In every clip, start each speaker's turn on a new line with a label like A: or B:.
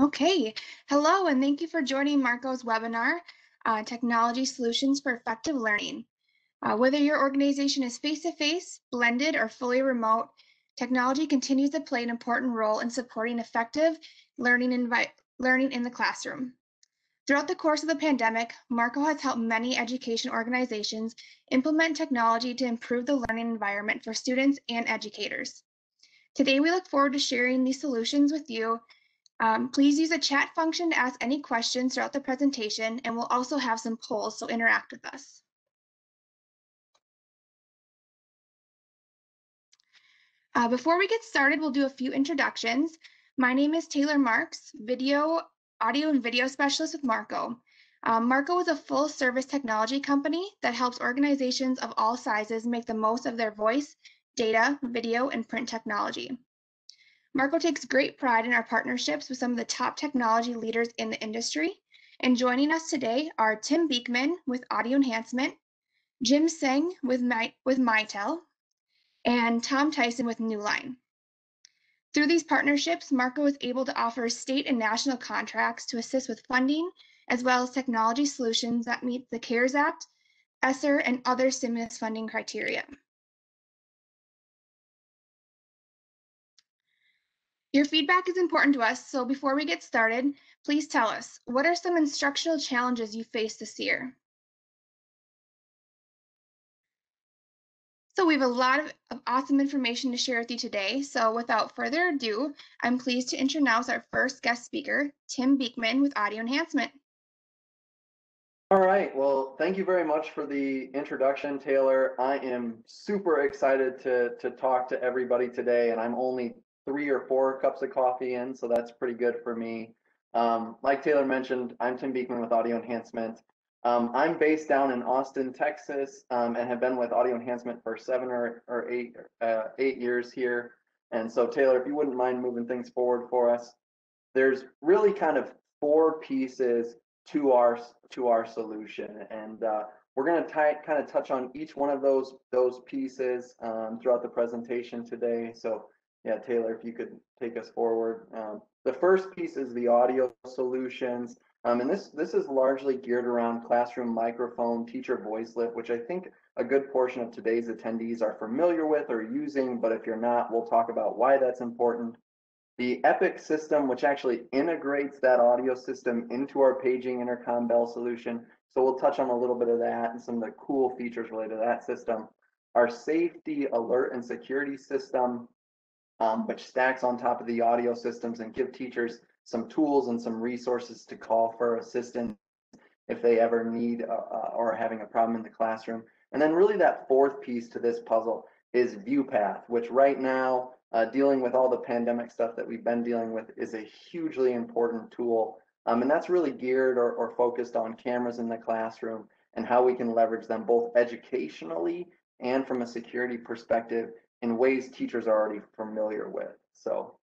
A: Okay, hello, and thank you for joining Marco's webinar, uh, Technology Solutions for Effective Learning. Uh, whether your organization is face-to-face, -face, blended, or fully remote, technology continues to play an important role in supporting effective learning, learning in the classroom. Throughout the course of the pandemic, Marco has helped many education organizations implement technology to improve the learning environment for students and educators. Today, we look forward to sharing these solutions with you um, please use the chat function to ask any questions throughout the presentation, and we'll also have some polls, so interact with us. Uh, before we get started, we'll do a few introductions. My name is Taylor Marks, video, audio and video specialist with Marco. Um, Marco is a full service technology company that helps organizations of all sizes make the most of their voice, data, video, and print technology. Marco takes great pride in our partnerships with some of the top technology leaders in the industry. And joining us today are Tim Beekman with Audio Enhancement, Jim Singh with, My, with Mitel, and Tom Tyson with Newline. Through these partnerships, Marco is able to offer state and national contracts to assist with funding, as well as technology solutions that meet the CARES Act, ESSER, and other stimulus funding criteria. Your feedback is important to us, so before we get started, please tell us, what are some instructional challenges you faced this year? So we have a lot of, of, awesome information to share with you today. So without further ado, I'm pleased to introduce our first guest speaker, Tim Beekman with Audio Enhancement.
B: All right, well, thank you very much for the introduction, Taylor. I am super excited to, to talk to everybody today, and I'm only three or four cups of coffee in, so that's pretty good for me. Um, like Taylor mentioned, I'm Tim Beekman with Audio Enhancement. Um, I'm based down in Austin, Texas, um, and have been with Audio Enhancement for seven or, or eight uh, eight years here. And so, Taylor, if you wouldn't mind moving things forward for us, there's really kind of four pieces to our to our solution, and uh, we're going to kind of touch on each one of those those pieces um, throughout the presentation today. So yeah, Taylor, if you could take us forward. Um, the first piece is the audio solutions. Um, and this, this is largely geared around classroom microphone, teacher voice lift, which I think a good portion of today's attendees are familiar with or using, but if you're not, we'll talk about why that's important. The EPIC system, which actually integrates that audio system into our paging intercom bell solution. So we'll touch on a little bit of that and some of the cool features related to that system. Our safety alert and security system, um, which stacks on top of the audio systems and give teachers some tools and some resources to call for assistance if they ever need uh, uh, or having a problem in the classroom. And then really that fourth piece to this puzzle is ViewPath, which right now, uh, dealing with all the pandemic stuff that we've been dealing with is a hugely important tool. Um, and that's really geared or, or focused on cameras in the classroom and how we can leverage them both educationally and from a security perspective in ways teachers are already familiar with. So,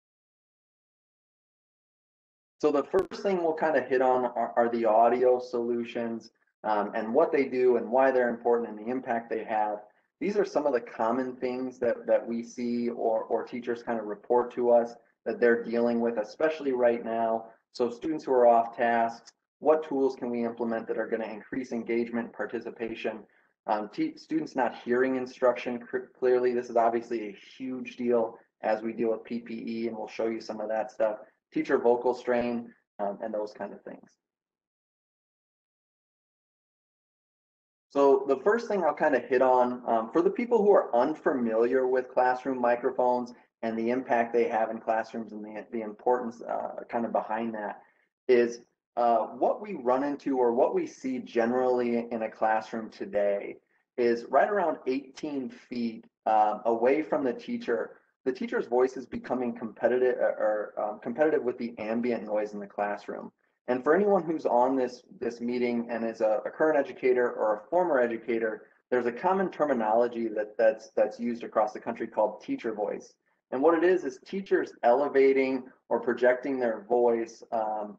B: so the first thing we'll kind of hit on are, are the audio solutions um, and what they do and why they're important and the impact they have. These are some of the common things that, that we see or, or teachers kind of report to us that they're dealing with, especially right now. So students who are off tasks, what tools can we implement that are going to increase engagement, participation, um, students not hearing instruction clearly, this is obviously a huge deal as we deal with PPE, and we'll show you some of that stuff. Teacher vocal strain, um, and those kind of things. So the first thing I'll kind of hit on, um, for the people who are unfamiliar with classroom microphones and the impact they have in classrooms and the, the importance uh, kind of behind that, is uh, what we run into or what we see generally in a classroom today is right around 18 feet uh, away from the teacher. The teacher's voice is becoming competitive uh, or um, competitive with the ambient noise in the classroom. And for anyone who's on this this meeting and is a, a current educator or a former educator, there's a common terminology that that's that's used across the country called teacher voice. And what it is is teachers elevating or projecting their voice um,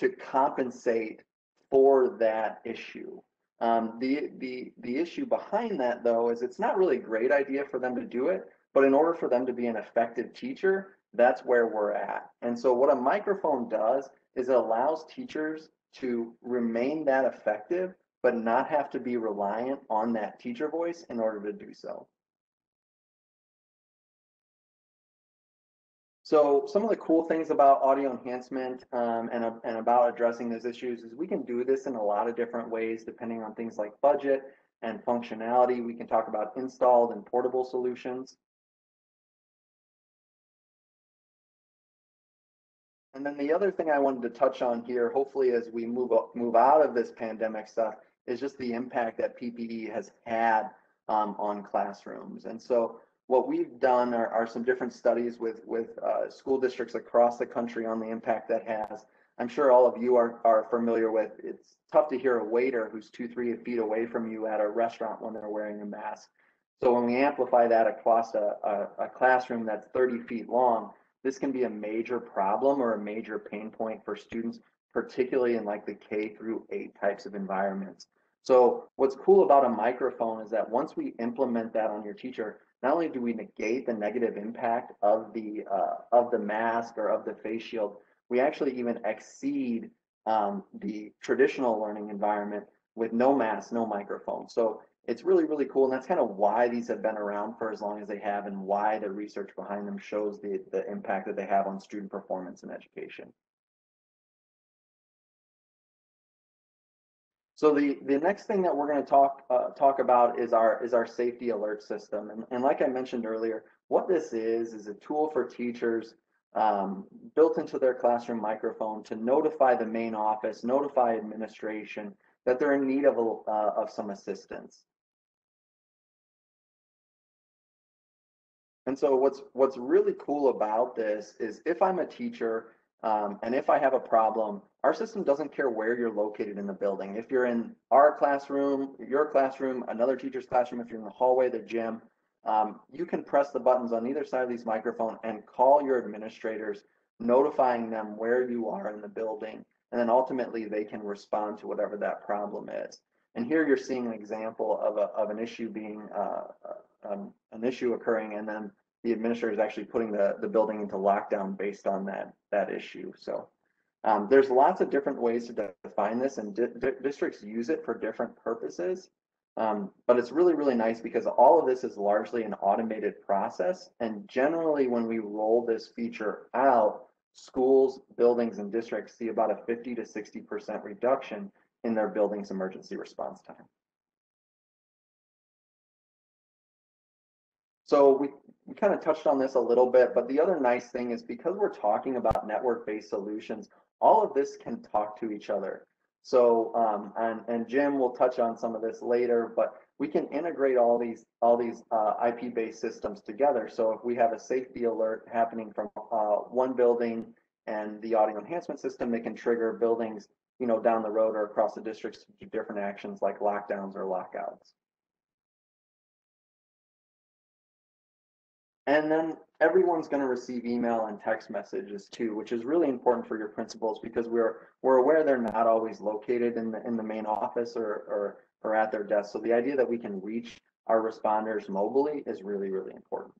B: to compensate for that issue. Um, the, the, the issue behind that though is it's not really a great idea for them to do it, but in order for them to be an effective teacher, that's where we're at. And so what a microphone does is it allows teachers to remain that effective, but not have to be reliant on that teacher voice in order to do so. So some of the cool things about audio enhancement um, and, uh, and about addressing those issues is we can do this in a lot of different ways depending on things like budget and functionality. We can talk about installed and portable solutions. And then the other thing I wanted to touch on here, hopefully as we move up, move out of this pandemic stuff, is just the impact that PPE has had um, on classrooms. And so what we've done are, are some different studies with, with uh, school districts across the country on the impact that has. I'm sure all of you are, are familiar with, it's tough to hear a waiter who's two, three feet away from you at a restaurant when they're wearing a mask. So when we amplify that across a, a, a classroom that's 30 feet long, this can be a major problem or a major pain point for students, particularly in like the K through eight types of environments. So what's cool about a microphone is that once we implement that on your teacher, not only do we negate the negative impact of the uh, of the mask or of the face shield, we actually even exceed um, the traditional learning environment with no mask, no microphone. So it's really, really cool. And that's kind of why these have been around for as long as they have and why the research behind them shows the, the impact that they have on student performance and education. So the, the next thing that we're going to talk uh, talk about is our is our safety alert system. And, and like I mentioned earlier, what this is is a tool for teachers um, built into their classroom microphone to notify the main office, notify administration that they're in need of a, uh, of some assistance. And so what's what's really cool about this is if I'm a teacher um, and if I have a problem, our system doesn't care where you're located in the building. If you're in our classroom, your classroom, another teacher's classroom, if you're in the hallway, the gym, um, you can press the buttons on either side of these microphone and call your administrators, notifying them where you are in the building. And then ultimately they can respond to whatever that problem is. And here you're seeing an example of, a, of an issue being uh, um, an issue occurring and then the administrator is actually putting the, the building into lockdown based on that, that issue. So um, there's lots of different ways to define this and di di districts use it for different purposes. Um, but it's really, really nice because all of this is largely an automated process. And generally when we roll this feature out, schools, buildings, and districts see about a 50 to 60% reduction in their building's emergency response time. So we, we kind of touched on this a little bit, but the other nice thing is because we're talking about network-based solutions, all of this can talk to each other. So, um, and, and Jim will touch on some of this later, but we can integrate all these all these uh, IP-based systems together. So if we have a safety alert happening from uh, one building and the audio enhancement system, it can trigger buildings, you know, down the road or across the districts to do different actions like lockdowns or lockouts. And then everyone's going to receive email and text messages too, which is really important for your principals because we're we're aware they're not always located in the in the main office or or, or at their desk. So the idea that we can reach our responders mobily is really, really important.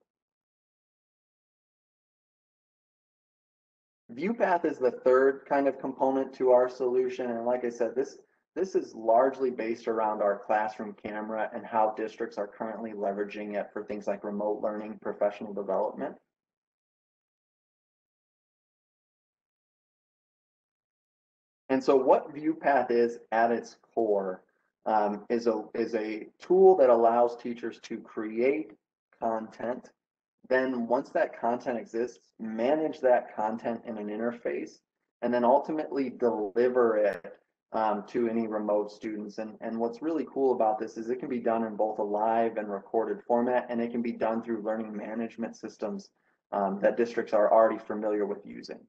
B: ViewPath is the third kind of component to our solution. And like I said, this this is largely based around our classroom camera and how districts are currently leveraging it for things like remote learning, professional development. And so what ViewPath is at its core um, is, a, is a tool that allows teachers to create content. Then once that content exists, manage that content in an interface, and then ultimately deliver it um, to any remote students. And, and what's really cool about this is it can be done in both a live and recorded format, and it can be done through learning management systems um, that districts are already familiar with using.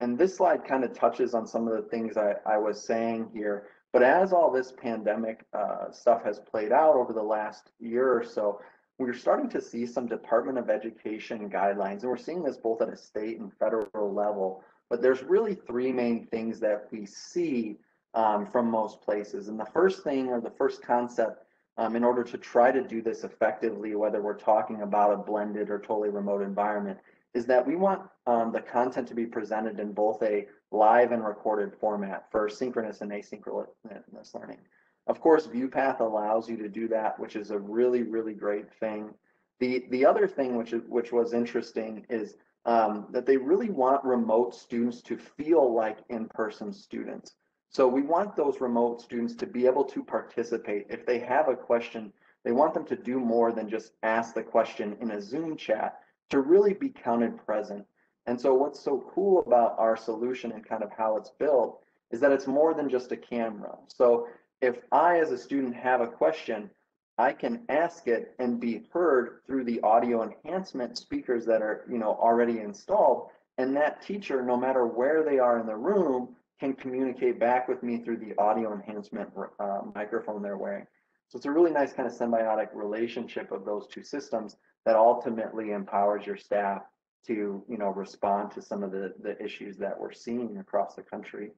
B: And this slide kind of touches on some of the things I, I was saying here. But as all this pandemic uh, stuff has played out over the last year or so, we're starting to see some Department of Education guidelines, and we're seeing this both at a state and federal level, but there's really three main things that we see um, from most places. And the first thing or the first concept um, in order to try to do this effectively, whether we're talking about a blended or totally remote environment, is that we want um, the content to be presented in both a live and recorded format for synchronous and asynchronous learning. Of course, ViewPath allows you to do that, which is a really, really great thing. The, the other thing which, which was interesting is um, that they really want remote students to feel like in-person students. So we want those remote students to be able to participate. If they have a question, they want them to do more than just ask the question in a Zoom chat, to really be counted present. And so what's so cool about our solution and kind of how it's built is that it's more than just a camera. So if I, as a student, have a question, I can ask it and be heard through the audio enhancement speakers that are, you know, already installed. And that teacher, no matter where they are in the room, can communicate back with me through the audio enhancement uh, microphone they're wearing. So it's a really nice kind of symbiotic relationship of those two systems that ultimately empowers your staff to, you know, respond to some of the, the issues that we're seeing across the country.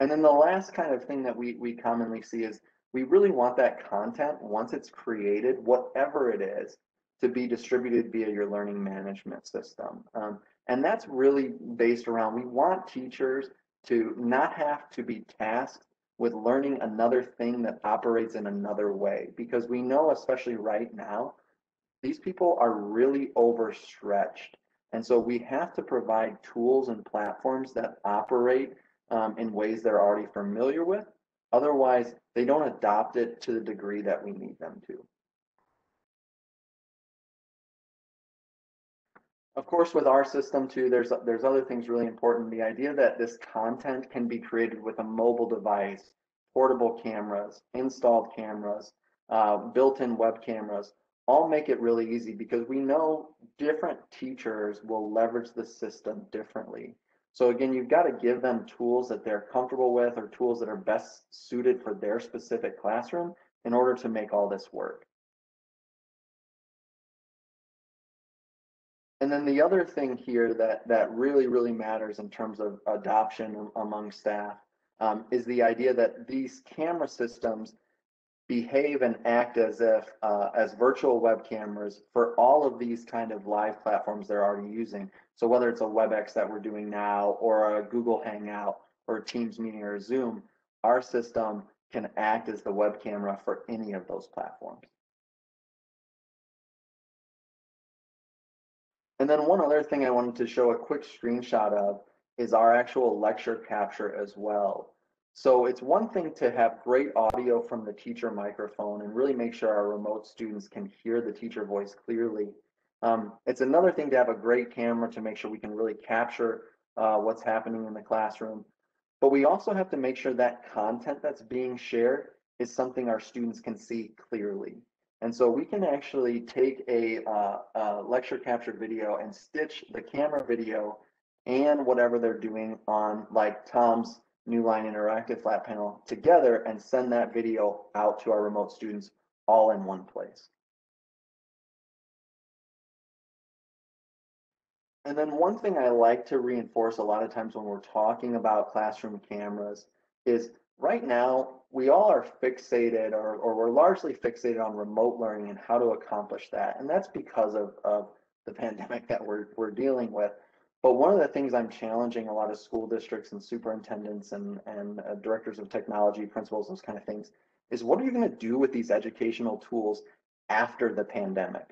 B: And then the last kind of thing that we, we commonly see is we really want that content, once it's created, whatever it is, to be distributed via your learning management system. Um, and that's really based around we want teachers to not have to be tasked with learning another thing that operates in another way. Because we know, especially right now, these people are really overstretched. And so we have to provide tools and platforms that operate um, in ways they're already familiar with Otherwise, they don't adopt it to the degree that we need them to. Of course, with our system too, there's there's other things really important. The idea that this content can be created with a mobile device, portable cameras, installed cameras, uh, built-in web cameras, all make it really easy because we know different teachers will leverage the system differently. So again, you've got to give them tools that they're comfortable with or tools that are best suited for their specific classroom in order to make all this work. And then the other thing here that, that really, really matters in terms of adoption among staff um, is the idea that these camera systems behave and act as if uh, as virtual web cameras for all of these kind of live platforms they're already using. So whether it's a WebEx that we're doing now or a Google Hangout or Teams meeting or Zoom, our system can act as the web camera for any of those platforms. And then one other thing I wanted to show a quick screenshot of is our actual lecture capture as well. So it's one thing to have great audio from the teacher microphone and really make sure our remote students can hear the teacher voice clearly. Um, it's another thing to have a great camera to make sure we can really capture uh, what's happening in the classroom. But we also have to make sure that content that's being shared is something our students can see clearly. And so we can actually take a, uh, a lecture capture video and stitch the camera video and whatever they're doing on like Tom's Newline Interactive flat panel together and send that video out to our remote students all in one place. And then one thing I like to reinforce a lot of times when we're talking about classroom cameras is right now we all are fixated or, or we're largely fixated on remote learning and how to accomplish that. And that's because of, of the pandemic that we're, we're dealing with. But one of the things I'm challenging a lot of school districts and superintendents and, and uh, directors of technology, principals, those kind of things, is what are you going to do with these educational tools after the pandemic,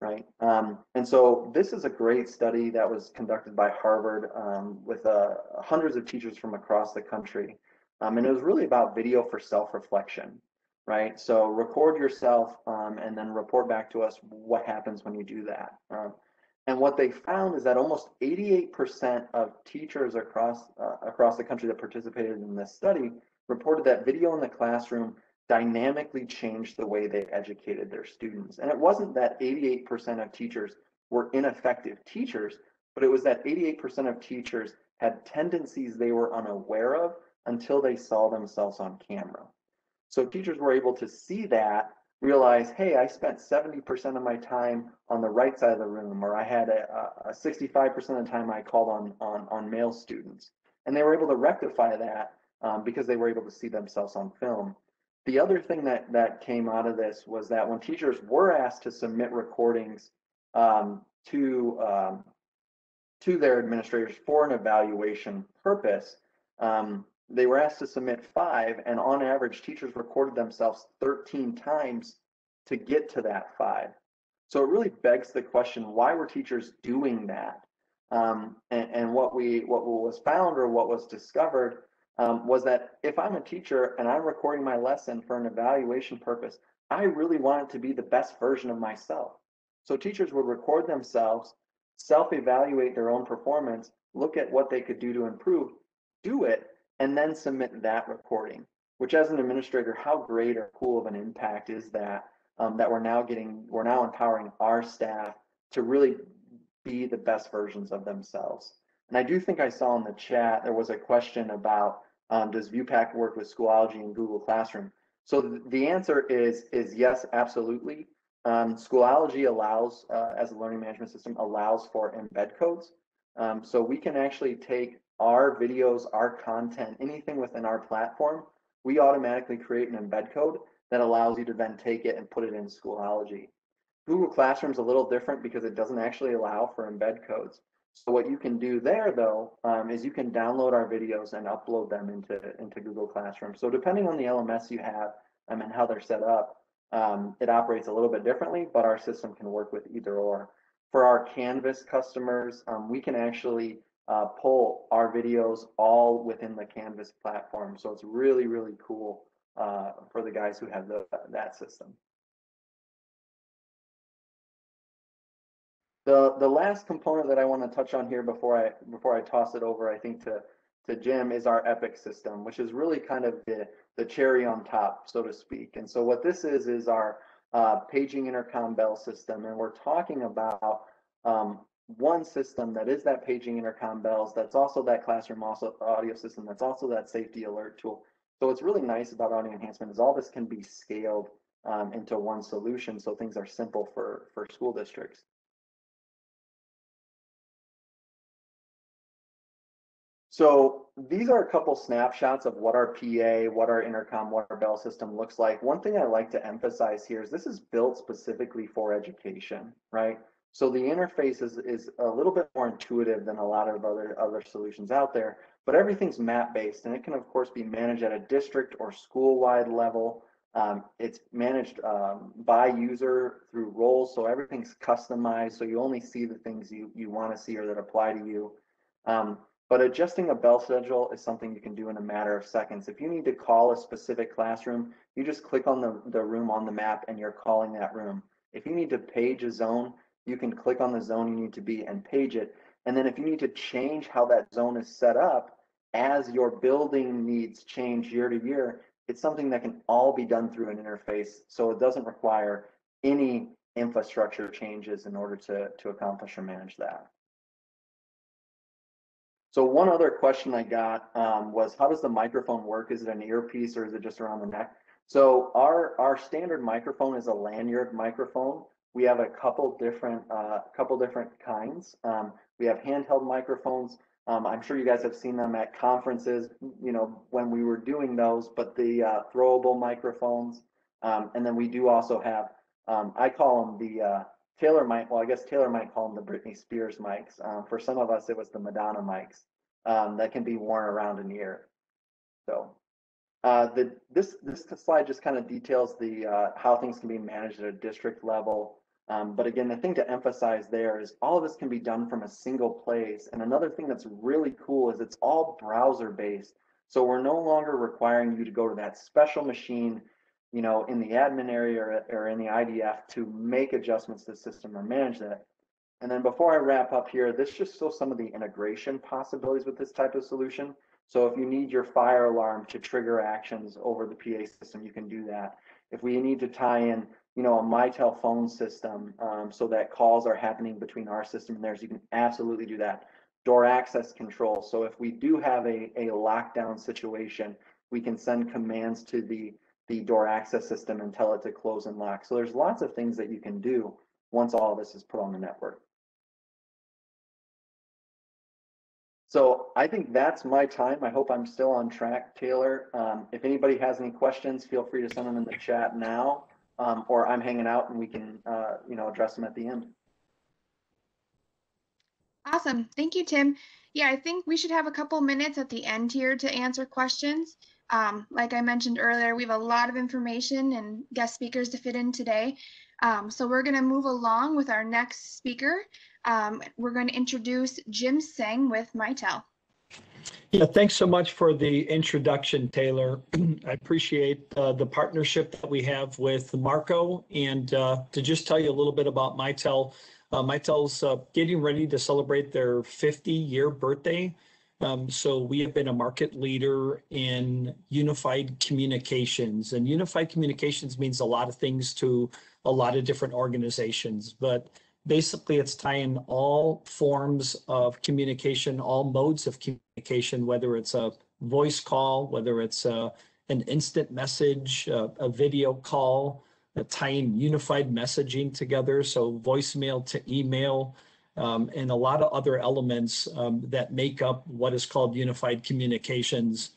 B: right? Um, and so this is a great study that was conducted by Harvard um, with uh, hundreds of teachers from across the country. Um, and it was really about video for self-reflection, right? So record yourself um, and then report back to us what happens when you do that. Um, and what they found is that almost 88% of teachers across, uh, across the country that participated in this study reported that video in the classroom dynamically changed the way they educated their students. And it wasn't that 88% of teachers were ineffective teachers, but it was that 88% of teachers had tendencies they were unaware of until they saw themselves on camera. So teachers were able to see that realize, hey, I spent 70% of my time on the right side of the room, or I had a, a 65% of the time I called on, on, on male students. And they were able to rectify that um, because they were able to see themselves on film. The other thing that, that came out of this was that when teachers were asked to submit recordings um, to, um, to their administrators for an evaluation purpose, um, they were asked to submit five, and on average, teachers recorded themselves 13 times to get to that five. So it really begs the question, why were teachers doing that? Um, and, and what we what was found or what was discovered um, was that if I'm a teacher and I'm recording my lesson for an evaluation purpose, I really want it to be the best version of myself. So teachers would record themselves, self-evaluate their own performance, look at what they could do to improve, do it, and then submit that recording. Which, as an administrator, how great or cool of an impact is that? Um, that we're now getting, we're now empowering our staff to really be the best versions of themselves. And I do think I saw in the chat there was a question about um, does ViewPath work with Schoology and Google Classroom? So th the answer is is yes, absolutely. Um, Schoology allows, uh, as a learning management system, allows for embed codes. Um, so we can actually take our videos, our content, anything within our platform, we automatically create an embed code that allows you to then take it and put it in Schoology. Google Classroom is a little different because it doesn't actually allow for embed codes. So what you can do there though, um, is you can download our videos and upload them into, into Google Classroom. So depending on the LMS you have um, and how they're set up, um, it operates a little bit differently, but our system can work with either or. For our Canvas customers, um, we can actually uh, pull our videos all within the Canvas platform. So it's really, really cool uh, for the guys who have the, that system. The, the last component that I want to touch on here before I before I toss it over, I think to to Jim is our Epic system, which is really kind of the the cherry on top, so to speak. And so what this is is our uh, paging intercom bell system, and we're talking about um, one system that is that paging intercom bells, that's also that classroom also audio system, that's also that safety alert tool. So what's really nice about audio enhancement is all this can be scaled um, into one solution, so things are simple for for school districts. So these are a couple snapshots of what our PA, what our intercom, what our bell system looks like. One thing I like to emphasize here is this is built specifically for education, right? So the interface is, is a little bit more intuitive than a lot of other, other solutions out there, but everything's map based and it can of course be managed at a district or school-wide level. Um, it's managed um, by user through roles, so everything's customized, so you only see the things you, you want to see or that apply to you. Um, but adjusting a bell schedule is something you can do in a matter of seconds. If you need to call a specific classroom, you just click on the, the room on the map and you're calling that room. If you need to page a zone, you can click on the zone you need to be and page it. And then if you need to change how that zone is set up as your building needs change year to year, it's something that can all be done through an interface. So it doesn't require any infrastructure changes in order to, to accomplish or manage that. So one other question I got um, was, how does the microphone work? Is it an earpiece or is it just around the neck? So our our standard microphone is a lanyard microphone. We have a couple different uh, couple different kinds. Um, we have handheld microphones. Um, I'm sure you guys have seen them at conferences, you know, when we were doing those, but the uh, throwable microphones. Um, and then we do also have, um, I call them the uh, Taylor might, well, I guess Taylor might call them the Britney Spears mics. Um, for some of us, it was the Madonna mics um, that can be worn around an ear. So uh, the this this slide just kind of details the uh, how things can be managed at a district level. Um, but again, the thing to emphasize there is all of this can be done from a single place. And another thing that's really cool is it's all browser based. So we're no longer requiring you to go to that special machine you know, in the admin area or, or in the IDF to make adjustments to the system or manage that. And then before I wrap up here, this just shows some of the integration possibilities with this type of solution. So if you need your fire alarm to trigger actions over the PA system, you can do that. If we need to tie in, you know, a Mitel phone system um, so that calls are happening between our system and theirs, you can absolutely do that. Door access control. So if we do have a, a lockdown situation, we can send commands to the the door access system and tell it to close and lock. So there's lots of things that you can do once all this is put on the network. So I think that's my time. I hope I'm still on track, Taylor. Um, if anybody has any questions, feel free to send them in the chat now, um, or I'm hanging out and we can, uh, you know, address them at the end.
A: Awesome. Thank you, Tim. Yeah, I think we should have a couple minutes at the end here to answer questions. Um, like I mentioned earlier, we have a lot of information and guest speakers to fit in today. Um, so we're going to move along with our next speaker. Um, we're going to introduce Jim Seng with Mitel.
C: Yeah, thanks so much for the introduction, Taylor. I appreciate uh, the partnership that we have with Marco. And uh, to just tell you a little bit about Mitel, uh, Mitel's uh, getting ready to celebrate their 50 year birthday. Um, so we have been a market leader in unified communications and unified communications means a lot of things to a lot of different organizations, but basically it's tying all forms of communication, all modes of communication, whether it's a voice call, whether it's a, an instant message, a, a video call, tying unified messaging together. So voicemail to email, um, and a lot of other elements um, that make up what is called unified communications.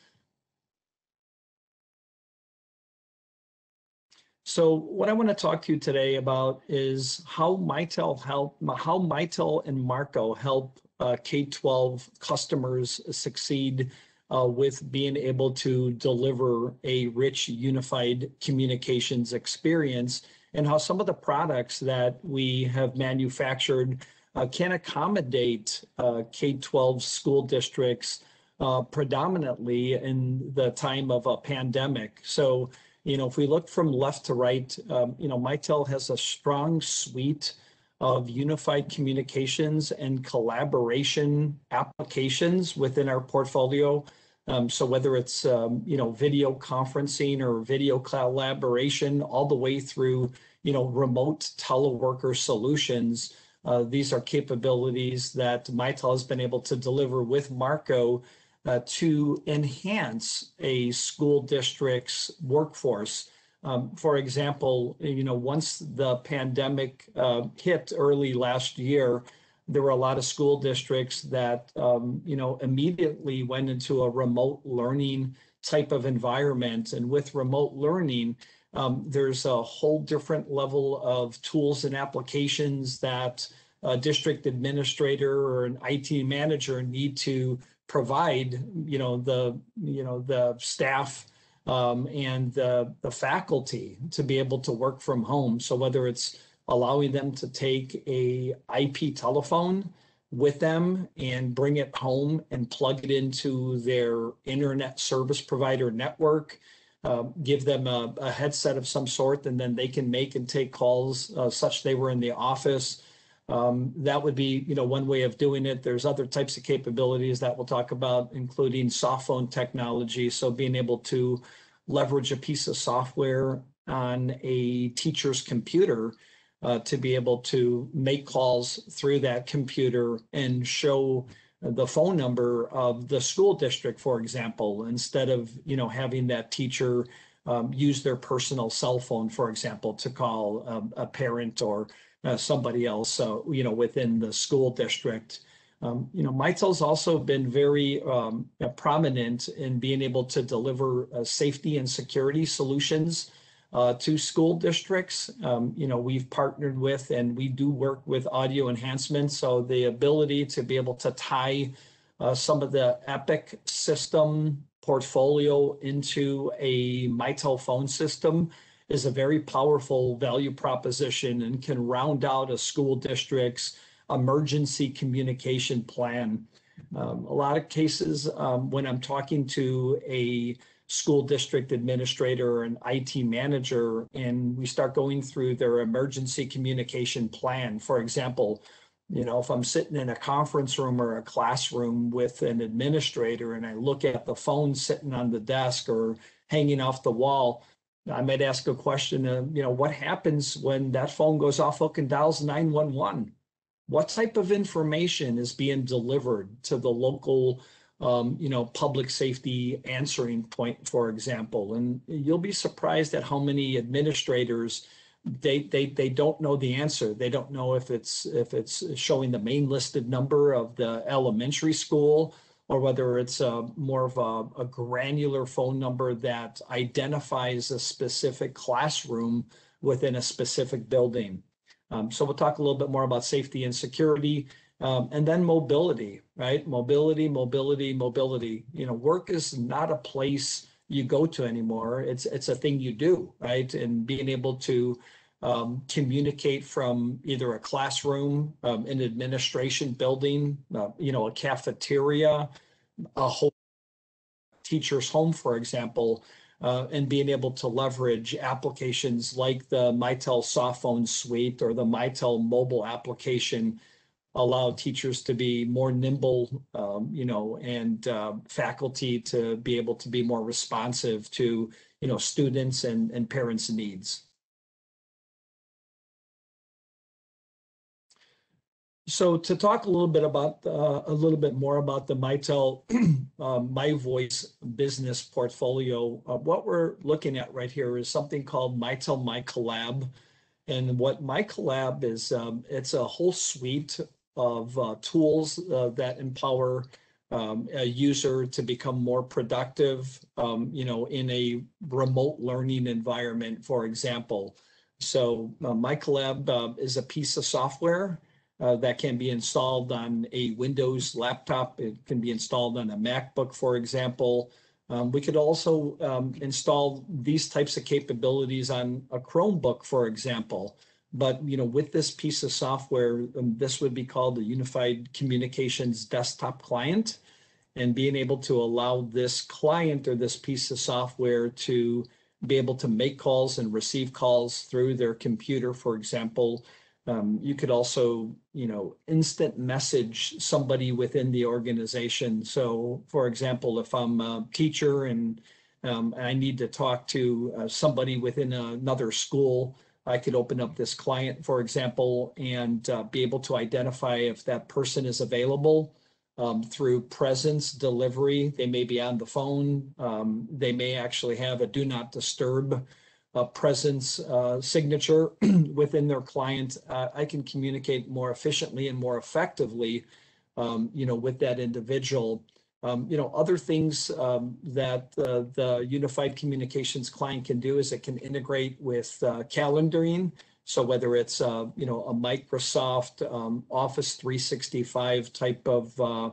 C: So what I want to talk to you today about is how Mitel help, how Mitel and Marco help uh, K-12 customers succeed uh, with being able to deliver a rich unified communications experience and how some of the products that we have manufactured uh, can accommodate uh, K-12 school districts uh, predominantly in the time of a pandemic. So you know, if we look from left to right, um, you know, Mitel has a strong suite of unified communications and collaboration applications within our portfolio. Um, so whether it's, um, you know, video conferencing or video collaboration, all the way through, you know, remote teleworker solutions, uh, these are capabilities that Mitel has been able to deliver with Marco uh, to enhance a school district's workforce. Um, for example, you know, once the pandemic uh, hit early last year, there were a lot of school districts that, um, you know, immediately went into a remote learning type of environment. And with remote learning, um, there's a whole different level of tools and applications that a district administrator or an IT manager need to provide, you know, the, you know, the staff um, and the, the faculty to be able to work from home. So whether it's allowing them to take a IP telephone with them and bring it home and plug it into their internet service provider network, uh, give them a, a, headset of some sort, and then they can make and take calls uh, such they were in the office um, that would be, you know, one way of doing it. There's other types of capabilities that we'll talk about, including soft phone technology. So being able to leverage a piece of software on a teacher's computer uh, to be able to make calls through that computer and show the phone number of the school district, for example, instead of, you know, having that teacher um, use their personal cell phone, for example, to call um, a parent or uh, somebody else, uh, you know, within the school district. Um, you know, Mitel's also been very um, prominent in being able to deliver uh, safety and security solutions uh, to school districts. Um, you know, we've partnered with and we do work with audio enhancement. So the ability to be able to tie uh, some of the Epic system portfolio into a Mitel phone system is a very powerful value proposition and can round out a school district's emergency communication plan. Um, a lot of cases um, when I'm talking to a school district administrator or an IT manager and we start going through their emergency communication plan, for example, you know, if I'm sitting in a conference room or a classroom with an administrator and I look at the phone sitting on the desk or hanging off the wall, I might ask a question, uh, you know, what happens when that phone goes off hook and dials 911? What type of information is being delivered to the local, um, you know, public safety answering point, for example? And you'll be surprised at how many administrators they, they, they don't know the answer. They don't know if it's, if it's showing the main listed number of the elementary school or whether it's a more of a, a granular phone number that identifies a specific classroom within a specific building. Um, so we'll talk a little bit more about safety and security. Um, and then mobility, right? Mobility, mobility, mobility. You know, work is not a place you go to anymore. It's it's a thing you do, right? And being able to um, communicate from either a classroom, um, an administration building, uh, you know, a cafeteria, a whole teacher's home, for example, uh, and being able to leverage applications like the Mitel soft phone suite or the Mitel mobile application allow teachers to be more nimble, um, you know, and uh, faculty to be able to be more responsive to, you know, students and, and parents' needs. So to talk a little bit about, uh, a little bit more about the Mitel uh, MiVoice business portfolio, uh, what we're looking at right here is something called Mitel MiCollab. And what MiCollab is, um, it's a whole suite of uh, tools uh, that empower um, a user to become more productive, um, you know, in a remote learning environment, for example. So uh, MiCollab uh, is a piece of software uh, that can be installed on a Windows laptop. It can be installed on a MacBook, for example. Um, we could also um, install these types of capabilities on a Chromebook, for example. But you know, with this piece of software, um, this would be called the Unified Communications Desktop Client, and being able to allow this client or this piece of software to be able to make calls and receive calls through their computer, for example, um, you could also, you know, instant message somebody within the organization. So, for example, if I'm a teacher and um, I need to talk to uh, somebody within another school, I could open up this client, for example, and uh, be able to identify if that person is available um, through presence delivery. They may be on the phone. Um, they may actually have a do not disturb a presence uh, signature within their client, uh, I can communicate more efficiently and more effectively, um, you know, with that individual. Um, you know, other things um, that uh, the unified communications client can do is it can integrate with uh, calendaring. So whether it's, uh, you know, a Microsoft um, Office 365 type of uh,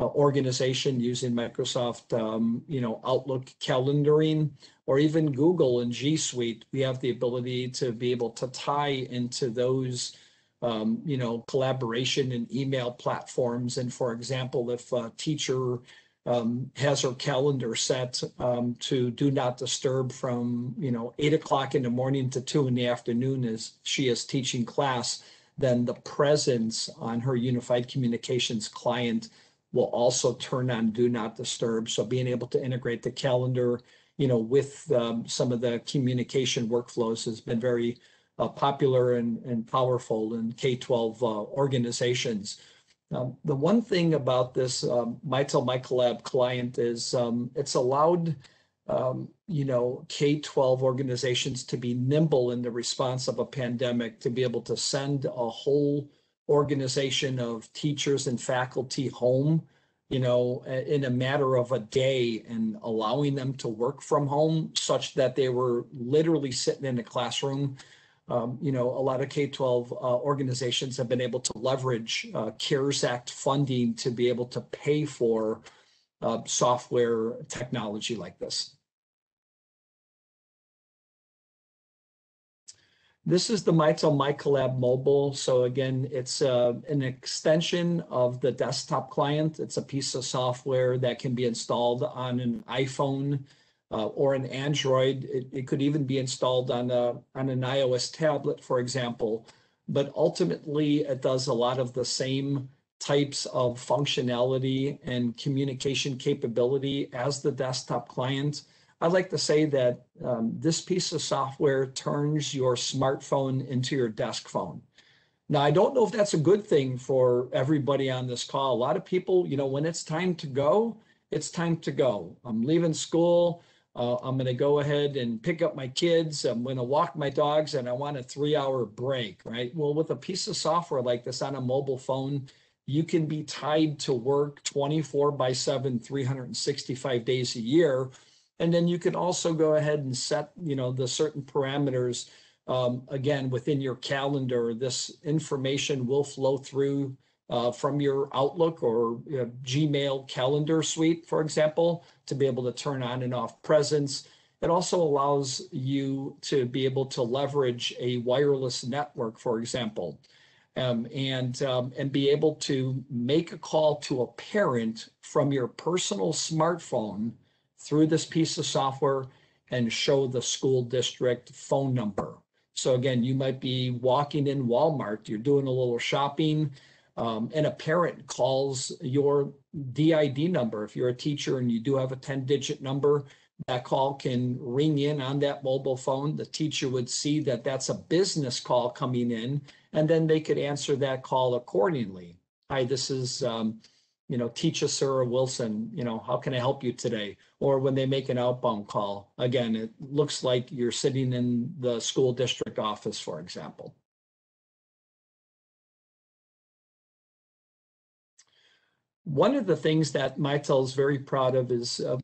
C: organization using Microsoft, um, you know, Outlook calendaring, or even Google and G Suite, we have the ability to be able to tie into those, um, you know, collaboration and email platforms. And for example, if a teacher um, has her calendar set um, to do not disturb from, you know, eight o'clock in the morning to two in the afternoon as she is teaching class, then the presence on her unified communications client will also turn on do not disturb. So being able to integrate the calendar you know, with um, some of the communication workflows has been very uh, popular and, and powerful in K-12 uh, organizations. Um, the one thing about this um, Mitel MiCollab client is um, it's allowed, um, you know, K-12 organizations to be nimble in the response of a pandemic, to be able to send a whole organization of teachers and faculty home you know, in a matter of a day and allowing them to work from home such that they were literally sitting in a classroom. Um, you know, a lot of K-12 uh, organizations have been able to leverage uh, CARES Act funding to be able to pay for uh, software technology like this. This is the Mitel MiCollab mobile. So again, it's uh, an extension of the desktop client. It's a piece of software that can be installed on an iPhone uh, or an Android. It, it, could even be installed on a on an iOS tablet, for example. But ultimately, it does a lot of the same types of functionality and communication capability as the desktop client. I'd like to say that um, this piece of software turns your smartphone into your desk phone. Now, I don't know if that's a good thing for everybody on this call. A lot of people, you know, when it's time to go, it's time to go. I'm leaving school. Uh, I'm going to go ahead and pick up my kids. I'm going to walk my dogs and I want a three hour break, right? Well, with a piece of software like this on a mobile phone, you can be tied to work 24 by 7, 365 days a year. And then you can also go ahead and set, you know, the certain parameters. Um, again, within your calendar, this information will flow through uh, from your Outlook or uh, Gmail calendar suite, for example, to be able to turn on and off presence. It also allows you to be able to leverage a wireless network, for example, um, and um, and be able to make a call to a parent from your personal smartphone through this piece of software and show the school district phone number. So again, you might be walking in Walmart, you're doing a little shopping, um, and a parent calls your DID number. If you're a teacher and you do have a 10 digit number, that call can ring in on that mobile phone. The teacher would see that that's a business call coming in, and then they could answer that call accordingly. Hi, this is, um, you know, teacher Sarah Wilson, you know, how can I help you today? Or when they make an outbound call, again, it looks like you're sitting in the school district office, for example. One of the things that Mitel is very proud of is uh,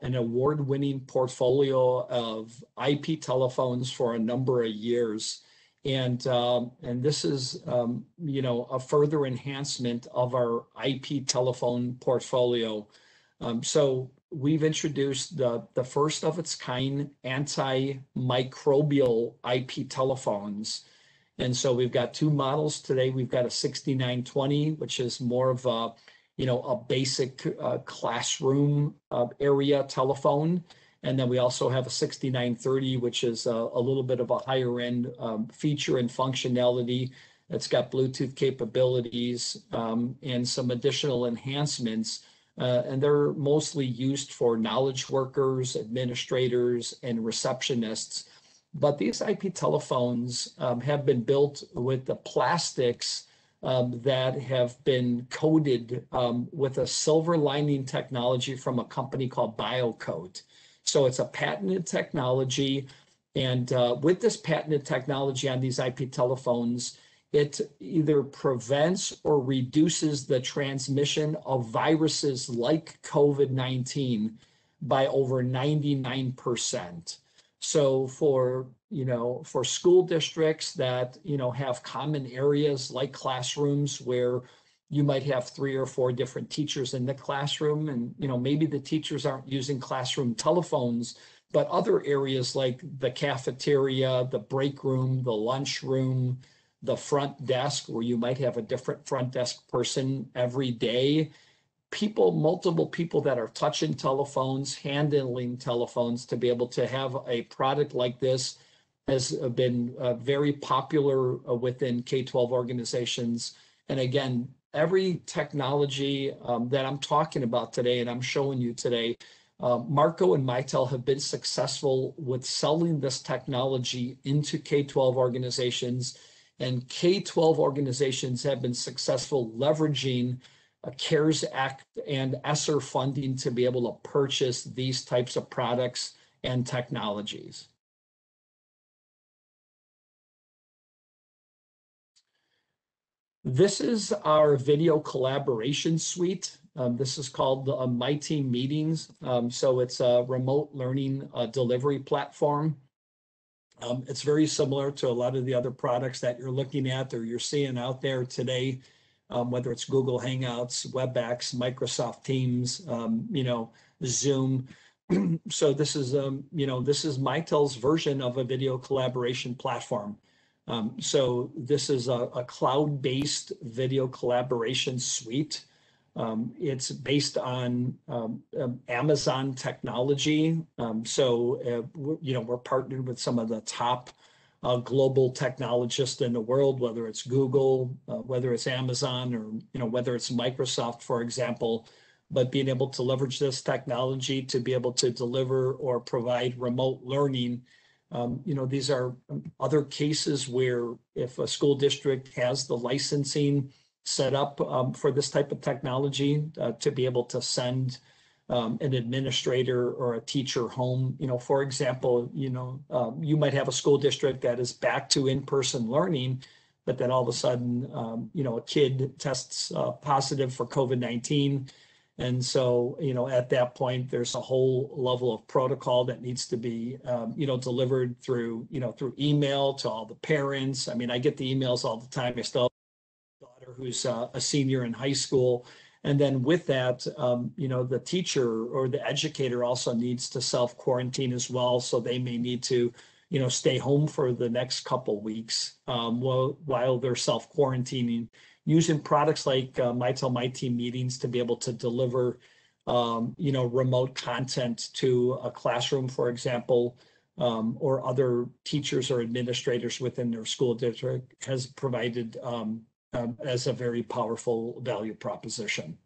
C: an award-winning portfolio of IP telephones for a number of years. And um, and this is um, you know a further enhancement of our IP telephone portfolio. Um, so we've introduced the the first of its kind antimicrobial IP telephones and so we've got two models today. We've got a 6920, which is more of a, you know, a basic uh, classroom uh, area telephone. And then we also have a 6930, which is a, a little bit of a higher end um, feature and functionality. It's got Bluetooth capabilities um, and some additional enhancements. Uh, and they're mostly used for knowledge workers, administrators, and receptionists but these IP telephones um, have been built with the plastics um, that have been coated um, with a silver lining technology from a company called BioCote. So it's a patented technology. And uh, with this patented technology on these IP telephones, it either prevents or reduces the transmission of viruses like COVID 19 by over 99%. So for, you know, for school districts that, you know, have common areas like classrooms where you might have three or four different teachers in the classroom and, you know, maybe the teachers aren't using classroom telephones, but other areas like the cafeteria, the break room, the lunch room, the front desk where you might have a different front desk person every day people, multiple people that are touching telephones, handling telephones to be able to have a product like this has been uh, very popular uh, within K-12 organizations. And again, every technology um, that I'm talking about today and I'm showing you today, uh, Marco and Mitel have been successful with selling this technology into K-12 organizations and K-12 organizations have been successful leveraging a CARES Act and ESSER funding to be able to purchase these types of products and technologies. This is our video collaboration suite. Um, this is called uh, MiTeam Meetings. Um, so it's a remote learning uh, delivery platform. Um, it's very similar to a lot of the other products that you're looking at or you're seeing out there today um, whether it's Google Hangouts, WebEx, Microsoft Teams, um, you know, Zoom. so this is, um, you know, this is Mitel's version of a video collaboration platform. Um, so this is a, a cloud-based video collaboration suite. Um, it's based on um, Amazon technology. So, uh, you know, we're partnered with some of the top uh, global technologist in the world, whether it's Google, uh, whether it's Amazon, or you know whether it's Microsoft, for example. But being able to leverage this technology to be able to deliver or provide remote learning, um, you know, these are other cases where if a school district has the licensing set up um, for this type of technology uh, to be able to send um, an administrator or a teacher home. You know, for example, you know, um, you might have a school district that is back to in-person learning, but then all of a sudden, um, you know, a kid tests uh, positive for COVID-19. And so, you know, at that point, there's a whole level of protocol that needs to be, um, you know, delivered through, you know, through email to all the parents. I mean, I get the emails all the time. I still have a daughter who's uh, a senior in high school. And then with that, um, you know, the teacher or the educator also needs to self quarantine as well. So they may need to, you know, stay home for the next couple weeks um, while, while they're self quarantining using products like uh, Mitel MiTeam meetings to be able to deliver, um, you know, remote content to a classroom, for example, um, or other teachers or administrators within their school district has provided um, as a very powerful value proposition.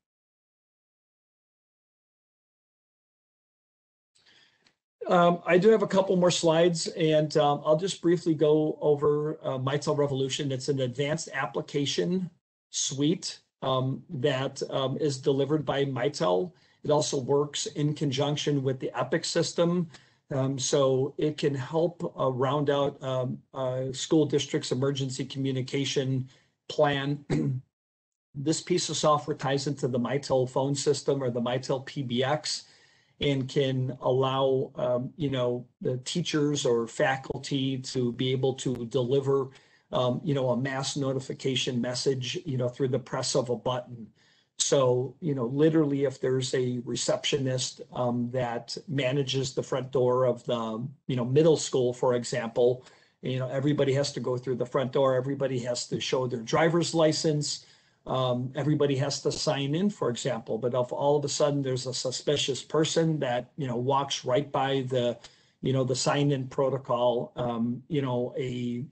C: Um, I do have a couple more slides and um, I'll just briefly go over uh, Mitel Revolution. It's an advanced application suite um, that um, is delivered by Mitel. It also works in conjunction with the Epic system. Um, so it can help uh, round out um, uh, school district's emergency communication plan. this piece of software ties into the Mitel phone system or the Mitel PBX and can allow, um, you know, the teachers or faculty to be able to deliver um, you know, a mass notification message, you know, through the press of a button. So, you know, literally, if there's a receptionist um, that manages the front door of the, you know, middle school, for example, you know, everybody has to go through the front door. Everybody has to show their driver's license. Um, everybody has to sign in, for example. But if all of a sudden there's a suspicious person that, you know, walks right by the, you know, the sign-in protocol, um, you know, a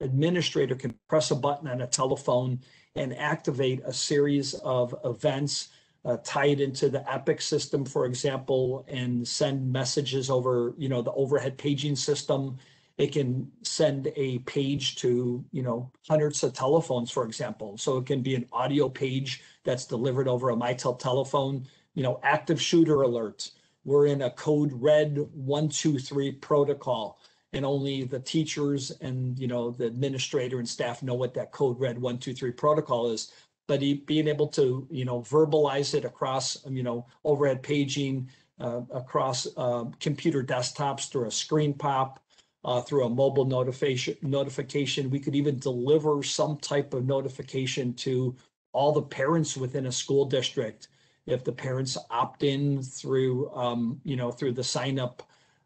C: administrator can press a button on a telephone and activate a series of events uh, tied into the Epic system, for example, and send messages over, you know, the overhead paging system. It can send a page to, you know, hundreds of telephones, for example. So it can be an audio page that's delivered over a Mitel telephone, you know, active shooter alert. We're in a code red one, two, three protocol and only the teachers and you know the administrator and staff know what that code red one two three protocol is but being able to you know verbalize it across um, you know overhead paging uh, across uh, computer desktops through a screen pop uh, through a mobile notification notification we could even deliver some type of notification to all the parents within a school district if the parents opt in through um, you know through the sign up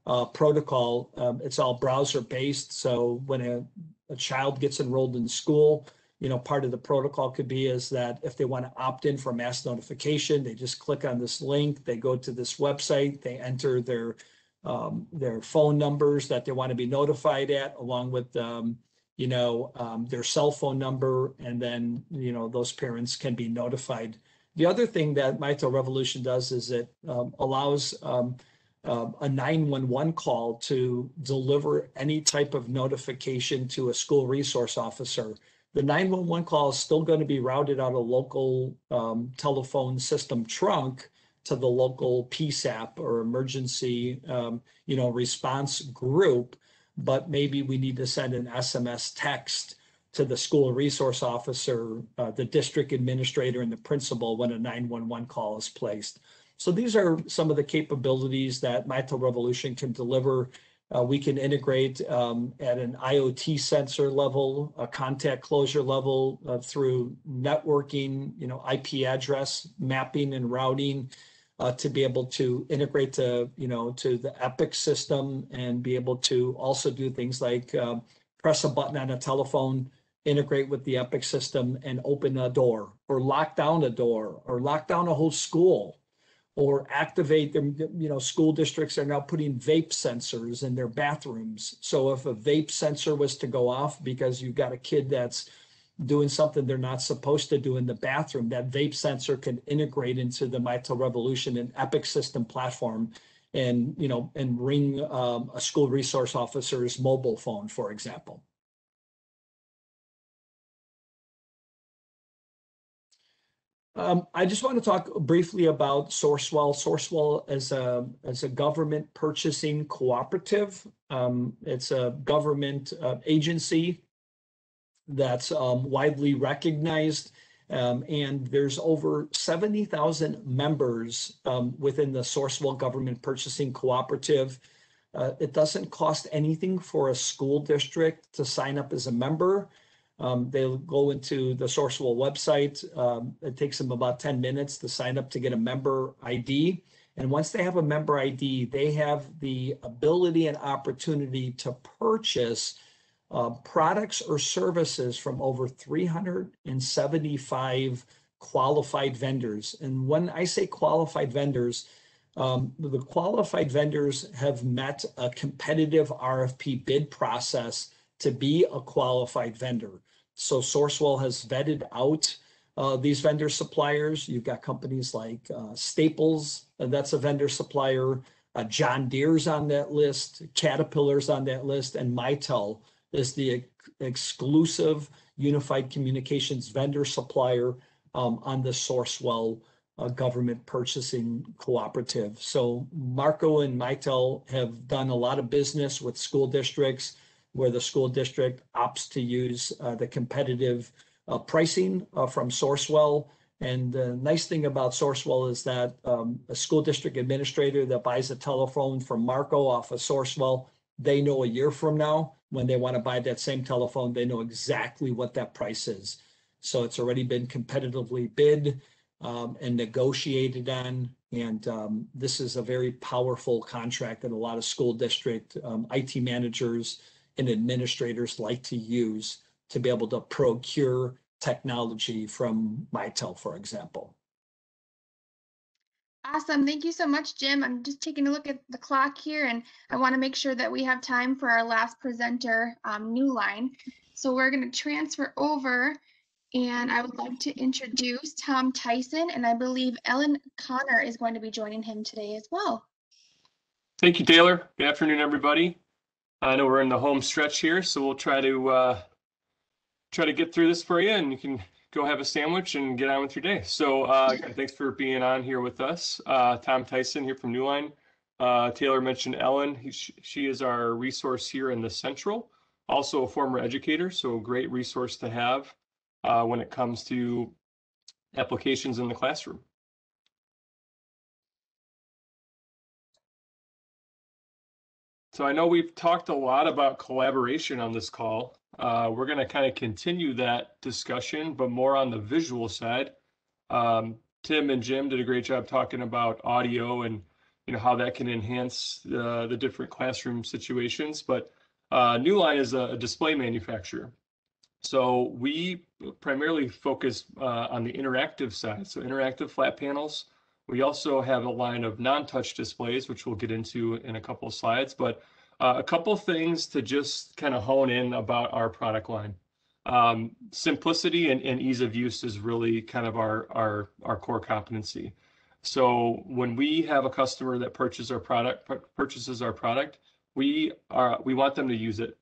C: uh, protocol. Um, it's all browser based. So when a, a child gets enrolled in school, you know, part of the protocol could be is that if they want to opt in for mass notification, they just click on this link, they go to this website, they enter their um, their phone numbers that they want to be notified at, along with um, you know um, their cell phone number, and then you know those parents can be notified. The other thing that Mitel Revolution does is it um, allows um, uh, a 911 call to deliver any type of notification to a school resource officer. The 911 call is still going to be routed out a local um, telephone system trunk to the local PSAP or emergency, um, you know, response group. But maybe we need to send an SMS text to the school resource officer, uh, the district administrator, and the principal when a 911 call is placed. So these are some of the capabilities that Mitel Revolution can deliver. Uh, we can integrate um, at an IoT sensor level, a contact closure level uh, through networking, you know, IP address mapping and routing uh, to be able to integrate to, you know, to the Epic system and be able to also do things like um, press a button on a telephone, integrate with the Epic system and open a door or lock down a door or lock down a whole school or activate them. You know, school districts are now putting vape sensors in their bathrooms. So if a vape sensor was to go off because you've got a kid that's doing something they're not supposed to do in the bathroom, that vape sensor can integrate into the Mitel Revolution and Epic system platform and, you know, and ring um, a school resource officer's mobile phone, for example. Um, I just want to talk briefly about Sourcewell. Sourcewell is a, as a government purchasing cooperative. Um, it's a government uh, agency that's um, widely recognized. Um, and there's over 70,000 members um, within the Sourcewell Government Purchasing Cooperative. Uh, it doesn't cost anything for a school district to sign up as a member. Um, they'll go into the Sourcewell website. Um, it takes them about 10 minutes to sign up to get a member ID. And once they have a member ID, they have the ability and opportunity to purchase uh, products or services from over 375 qualified vendors. And when I say qualified vendors, um, the qualified vendors have met a competitive RFP bid process to be a qualified vendor. So Sourcewell has vetted out uh, these vendor suppliers. You've got companies like uh, Staples, uh, that's a vendor supplier. Uh, John Deere's on that list, Caterpillar's on that list, and Mitel is the ex- exclusive unified communications vendor supplier um, on the Sourcewell uh, government purchasing cooperative. So Marco and Mitel have done a lot of business with school districts where the school district opts to use uh, the competitive uh, pricing uh, from Sourcewell. And the nice thing about Sourcewell is that um, a school district administrator that buys a telephone from Marco off of Sourcewell, they know a year from now when they want to buy that same telephone, they know exactly what that price is. So it's already been competitively bid um, and negotiated on. And um, this is a very powerful contract that a lot of school district um, IT managers and administrators like to use to be able to procure technology from Mitel, for example.
A: Awesome. Thank you so much, Jim. I'm just taking a look at the clock here and I want to make sure that we have time for our last presenter, um, Newline. So we're going to transfer over and I would like to introduce Tom Tyson and I believe Ellen Connor is going to be joining him today as well.
D: Thank you, Taylor. Good afternoon, everybody. I know we're in the home stretch here, so we'll try to uh, try to get through this for you, and you can go have a sandwich and get on with your day. So uh, thanks for being on here with us. Uh, Tom Tyson here from Newline. Uh, Taylor mentioned Ellen. He, she is our resource here in the Central, also a former educator, so a great resource to have uh, when it comes to applications in the classroom. So I know we've talked a lot about collaboration on this call. Uh, we're going to kind of continue that discussion, but more on the visual side. Um, Tim and Jim did a great job talking about audio and you know how that can enhance uh, the different classroom situations. But uh, Newline is a, a, display manufacturer, so we primarily focus uh, on the interactive side. So interactive flat panels, we also have a line of non-touch displays, which we'll get into in a couple of slides, but uh, a couple things to just kind of hone in about our product line. Um, simplicity and, and, ease of use is really kind of our, our, our core competency. So when we have a customer that purchases our product, purchases our product, we are we want them to use it.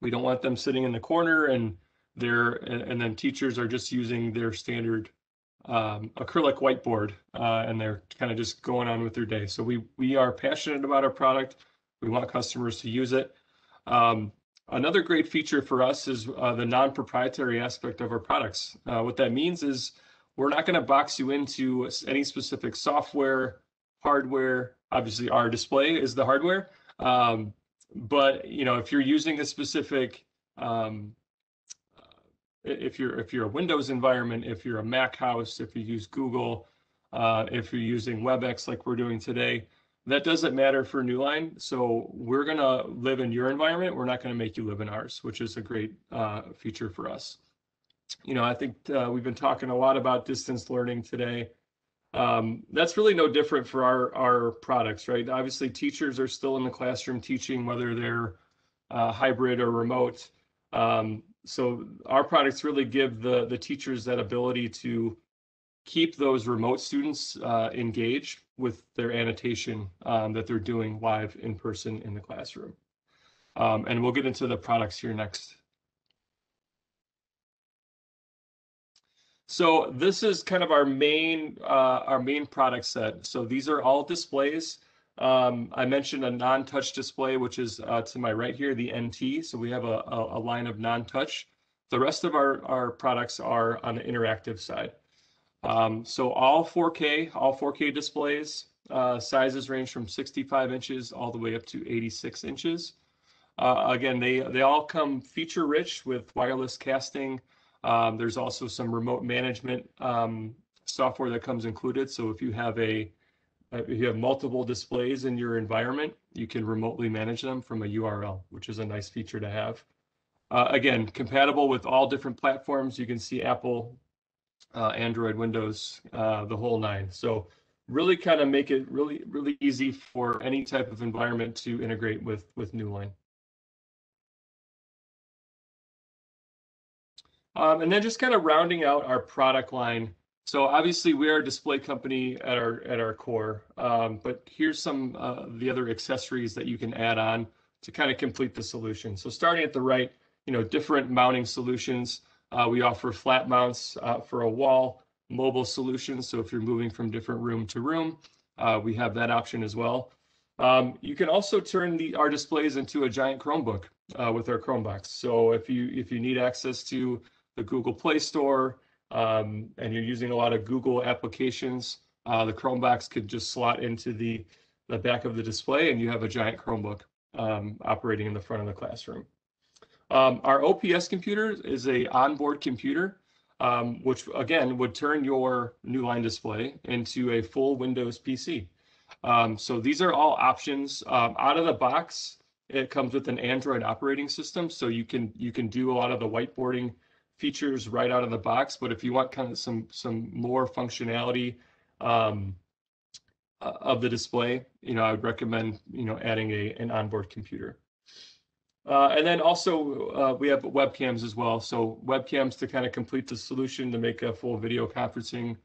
D: We don't want them sitting in the corner and they're and, and then teachers are just using their standard um, acrylic whiteboard uh, and they're kind of just going on with their day. So we we are passionate about our product. We want customers to use it. Um, another great feature for us is uh, the non-proprietary aspect of our products. Uh, what that means is we're not going to box you into any specific software, hardware. Obviously, our display is the hardware. Um, but you know, if you're using a specific um, if you're if you're a Windows environment, if you're a Mac house, if you use Google, uh, if you're using WebEx like we're doing today, that doesn't matter for Newline. So we're gonna live in your environment. We're not gonna make you live in ours, which is a great uh, feature for us. You know, I think uh, we've been talking a lot about distance learning today. Um, that's really no different for our our products, right? Obviously, teachers are still in the classroom teaching, whether they're uh, hybrid or remote. Um, so our products really give the the teachers that ability to keep those remote students uh, engaged with their annotation um, that they're doing live in person in the classroom. Um, and we'll get into the products here next. So this is kind of our main uh, our main product set. So these are all displays. Um, I mentioned a non-touch display, which is uh, to my right here, the NT. So we have a, a, a line of non-touch. The rest of our, our products are on the interactive side. Um, so all 4K, all 4K displays, uh, sizes range from 65 inches all the way up to 86 inches. Uh, again, they, they all come feature rich with wireless casting. Um, there's also some remote management um, software that comes included. So if you have a if you have multiple displays in your environment, you can remotely manage them from a URL, which is a nice feature to have. Uh, again, compatible with all different platforms. You can see Apple, uh, Android, Windows, uh, the whole nine. So really kind of make it really, really easy for any type of environment to integrate with, with Newline. Um, and then just kind of rounding out our product line. So obviously we are a display company at our at our core, um, but here's some uh, the other accessories that you can add on to kind of complete the solution. So starting at the right, you know, different mounting solutions. Uh, we offer flat mounts uh, for a wall, mobile solutions. So if you're moving from different room to room, uh, we have that option as well. Um, you can also turn the our displays into a giant Chromebook uh, with our Chromebox. So if you if you need access to the Google Play Store, um, and you're using a lot of Google applications, uh, the Chromebox could just slot into the, the back of the display and you have a giant Chromebook um, operating in the front of the classroom. Um, our OPS computer is a onboard computer, um, which again would turn your Newline display into a full Windows PC. Um, so these are all options um, out of the box. It comes with an Android operating system, so you can you can do a lot of the whiteboarding features right out of the box. But if you want kind of some some more functionality um, of the display, you know, I would recommend you know adding a an onboard computer. Uh, and then also uh, we have webcams as well. So webcams to kind of complete the solution to make a full video conferencing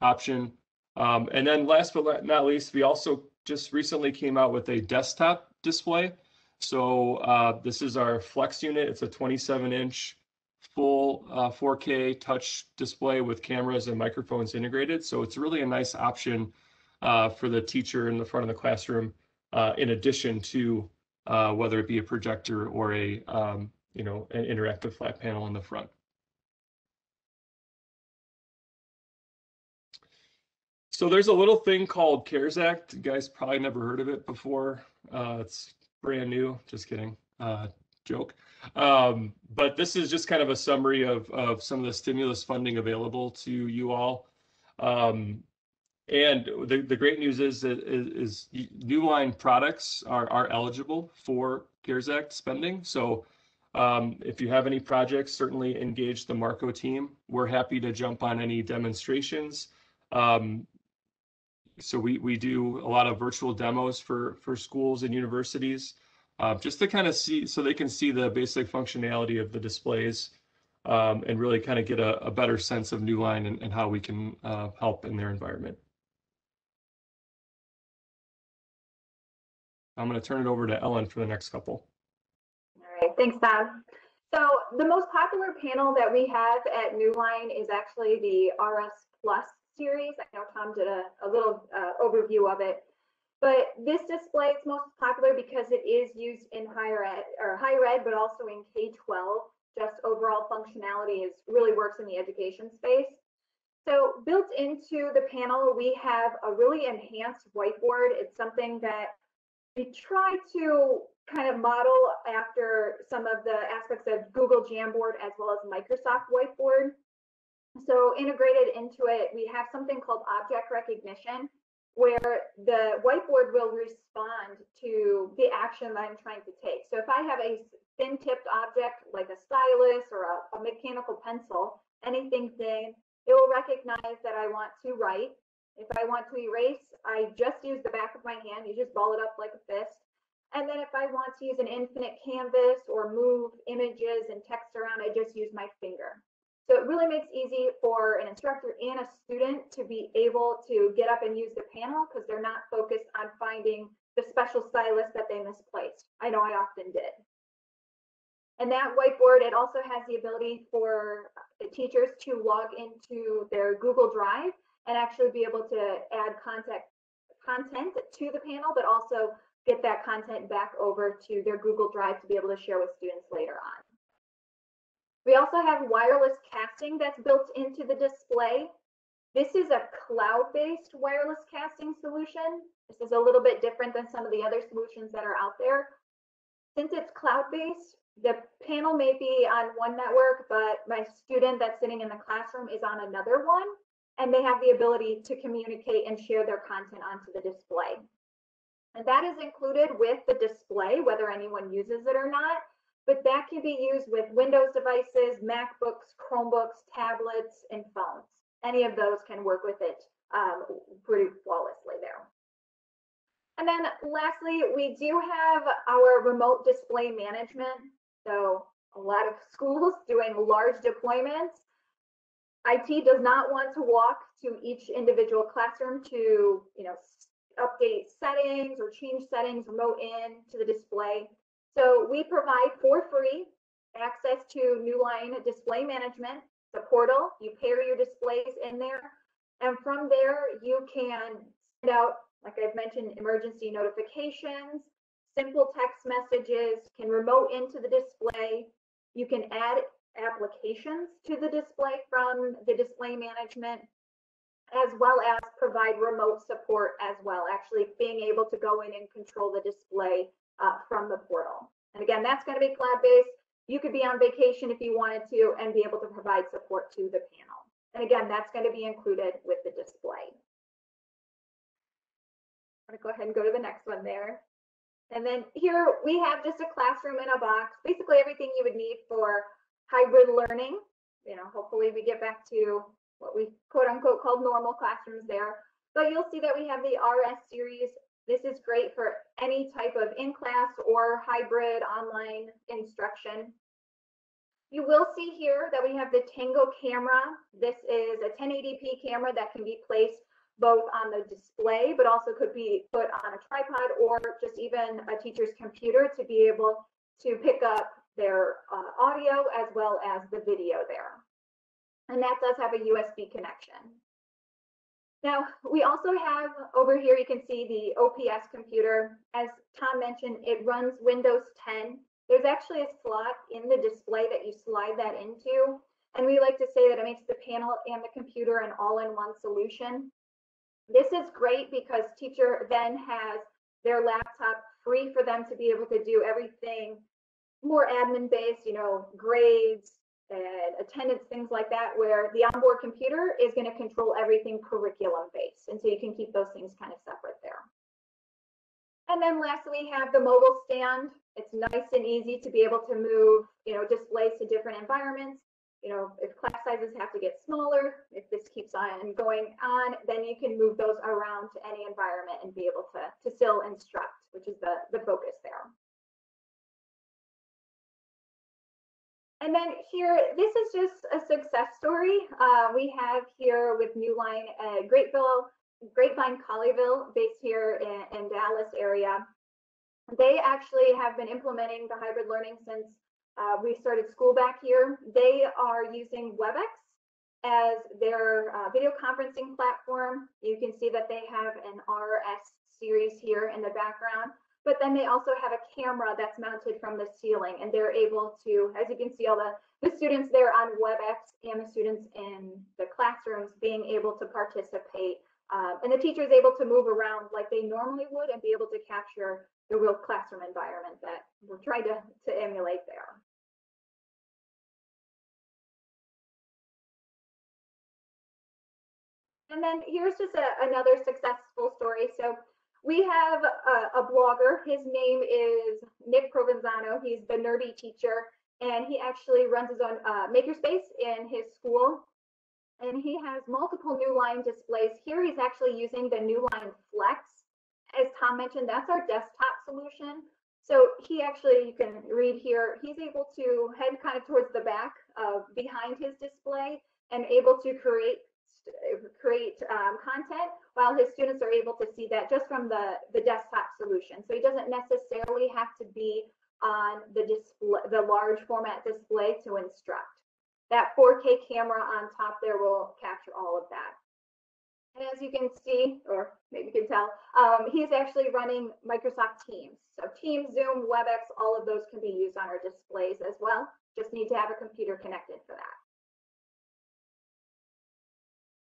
D: option. Um, and then last but not least, we also just recently came out with a desktop display. So uh, this is our Flex unit. It's a 27 inch full uh, 4K touch display with cameras and microphones integrated. So it's really a nice option uh, for the teacher in the front of the classroom, uh, in addition to uh, whether it be a projector or a um, you know an interactive flat panel in the front. So there's a little thing called CARES Act. You guys probably never heard of it before. Uh, it's brand new. Just kidding. Uh, joke. Um, but this is just kind of a summary of, of some of the stimulus funding available to you all. Um, and the, the great news is that is, is Newline products are, are eligible for CARES Act spending. So um, if you have any projects, certainly engage the Marco team. We're happy to jump on any demonstrations. Um, so we, we do a lot of virtual demos for, for schools and universities uh, just to kind of see so they can see the basic functionality of the displays um, and really kind of get a, a, better sense of Newline and, and how we can uh, help in their environment. I'm going to turn it over to Ellen for the next couple.
E: All right, thanks, Tom. So the most popular panel that we have at Newline is actually the RS Plus series. I know Tom did a, a little uh, overview of it. But this display is most popular because it is used in higher ed or higher ed, but also in K-12. Just overall functionality is really works in the education space. So built into the panel, we have a really enhanced whiteboard. It's something that we try to kind of model after some of the aspects of Google Jamboard as well as Microsoft Whiteboard. So integrated into it, we have something called object recognition, where the whiteboard will respond to the action that I'm trying to take. So if I have a thin tipped object like a stylus or a, a mechanical pencil, anything thin, it will recognize that I want to write. If I want to erase, I just use the back of my hand. You just ball it up like a fist. And then if I want to use an infinite canvas or move images and text around, I just use my finger. So it really makes easy for an instructor and a student to be able to get up and use the panel because they're not focused on finding the special stylus that they misplaced. I know I often did. And that whiteboard, it also has the ability for uh, the teachers to log into their Google Drive and actually be able to add contact content to the panel, but also get that content back over to their Google Drive to be able to share with students later on. We also have wireless casting that's built into the display. This is a cloud-based wireless casting solution. This is a little bit different than some of the other solutions that are out there. Since it's cloud-based, the panel may be on one network, but my student that's sitting in the classroom is on another one, and they have the ability to communicate and share their content onto the display. And that is included with the display, whether anyone uses it or not, but that can be used with Windows devices, MacBooks, Chromebooks, tablets, and phones. Any of those can work with it um, pretty flawlessly there. And then lastly, we do have our remote display management. So a lot of schools doing large deployments. IT does not want to walk to each individual classroom to, you know, update settings or change settings remote in to the display. So we provide for free access to Newline Display Management, the portal. You pair your displays in there. And from there, you can send out, like I've mentioned, emergency notifications, simple text messages, can remote into the display. You can add applications to the display from the display management, as well as provide remote support as well, actually being able to go in and control the display uh, from the portal. And again, that's going to be cloud-based. You could be on vacation if you wanted to and be able to provide support to the panel. And again, that's going to be included with the display. I'm going to go ahead and go to the next one there. And then here we have just a classroom in a box, basically everything you would need for hybrid learning. You know, hopefully we get back to what we quote unquote called normal classrooms there. But you'll see that we have the RS series. This is great for any type of in-class or hybrid online instruction. You will see here that we have the Tango camera. This is a 1080p camera that can be placed both on the display, but also could be put on a tripod or just even a teacher's computer to be able to pick up their uh, audio as well as the video there. And that does have a USB connection. Now, we also have over here, you can see the OPS computer. As Tom mentioned, it runs Windows 10. There's actually a slot in the display that you slide that into. And we like to say that it makes the panel and the computer an all-in-one solution. This is great because teacher then has their laptop free for them to be able to do everything more admin based, you know, grades and attendance, things like that, where the onboard computer is going to control everything curriculum based. And so you can keep those things kind of separate there. And then lastly, we have the mobile stand. It's nice and easy to be able to move, you know, displays to different environments you know, if class sizes have to get smaller, if this keeps on going on, then you can move those around to any environment and be able to, to still instruct, which is the, the focus there. And then here, this is just a success story. Uh, we have here with Newline uh, Grapeville, Grapevine Colleyville, based here in, in Dallas area. They actually have been implementing the hybrid learning since uh, we started school back here. They are using WebEx as their uh, video conferencing platform. You can see that they have an RS series here in the background, but then they also have a camera that's mounted from the ceiling and they're able to, as you can see all the, the students there on WebEx and the students in the classrooms being able to participate. Uh, and the teacher is able to move around like they normally would and be able to capture the real classroom environment that we're trying to, to emulate there. And then here's just a, another. So we have a, a, blogger. His name is Nick Provenzano. He's the nerdy teacher, and he actually runs his own uh, makerspace in his school. And he has multiple Newline displays. Here he's actually using the Newline Flex. As Tom mentioned, that's our desktop solution. So he actually, you can read here, he's able to head kind of towards the back of behind his display and able to create create um, content while his students are able to see that just from the, the desktop solution. So he doesn't necessarily have to be on the display, the large format display to instruct. That 4K camera on top there will capture all of that. And as you can see, or maybe you can tell, um, he's actually running Microsoft Teams. So Teams, Zoom, WebEx, all of those can be used on our displays as well. Just need to have a computer connected for that.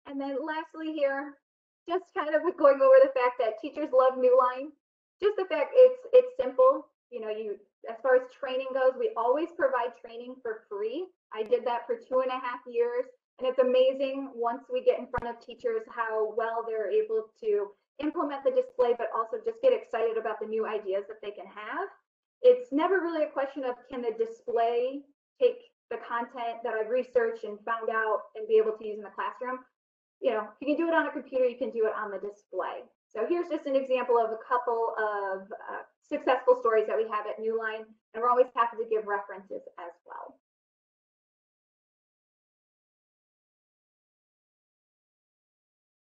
E: And then lastly here, just kind of going over the fact that teachers love Newline. Just the fact it's it's simple. You know, you as far as training goes, we always provide training for free. I did that for two and a half years. And it's amazing once we get in front of teachers how well they're able to implement the display, but also just get excited about the new ideas that they can have. It's never really a question of can the display take the content that I've researched and found out and be able to use in the classroom. You know, you can do it on a computer, you can do it on the display. So here's just an example of a couple of uh, successful stories that we have at Newline, and we're always happy to give references as